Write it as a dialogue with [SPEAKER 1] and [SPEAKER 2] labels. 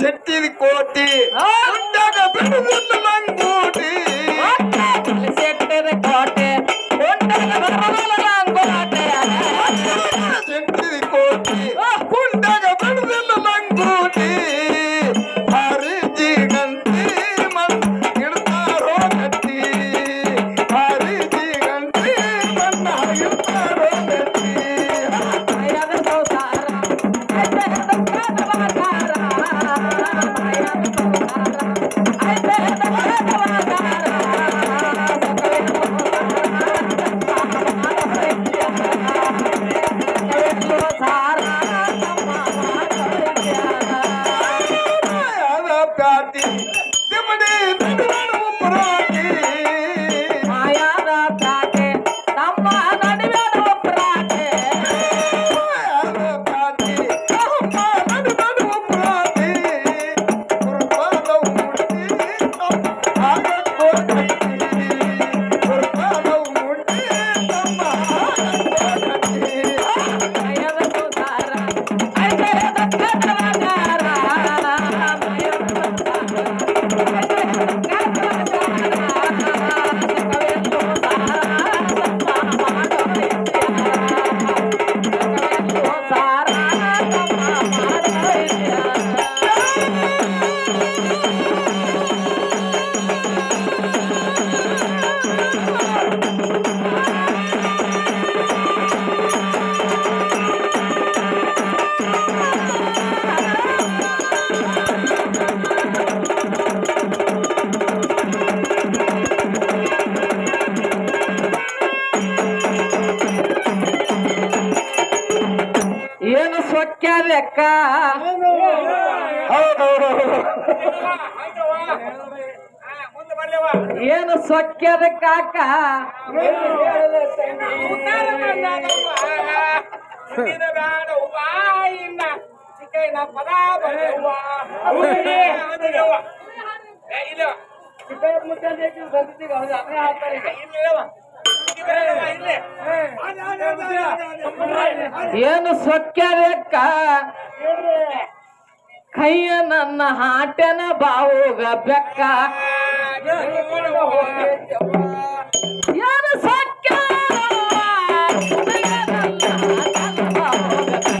[SPEAKER 1] చెట్టిది కోటి. ఉండాక పెడుతున్న करते हैं
[SPEAKER 2] ಏನು ಸೊಕ್ಕ್ಯಾದಕ್ಕ ಏನು ಸೊಕ್ಕ್ಯದ ಕಾಕ ಏನು ಸೊಕ್ಕ್ಯಾದಕ್ಕ ಕೈಯ ನನ್ನ ಹಾಟೆನ ಬಾವು ಬೆಕ್ಕ.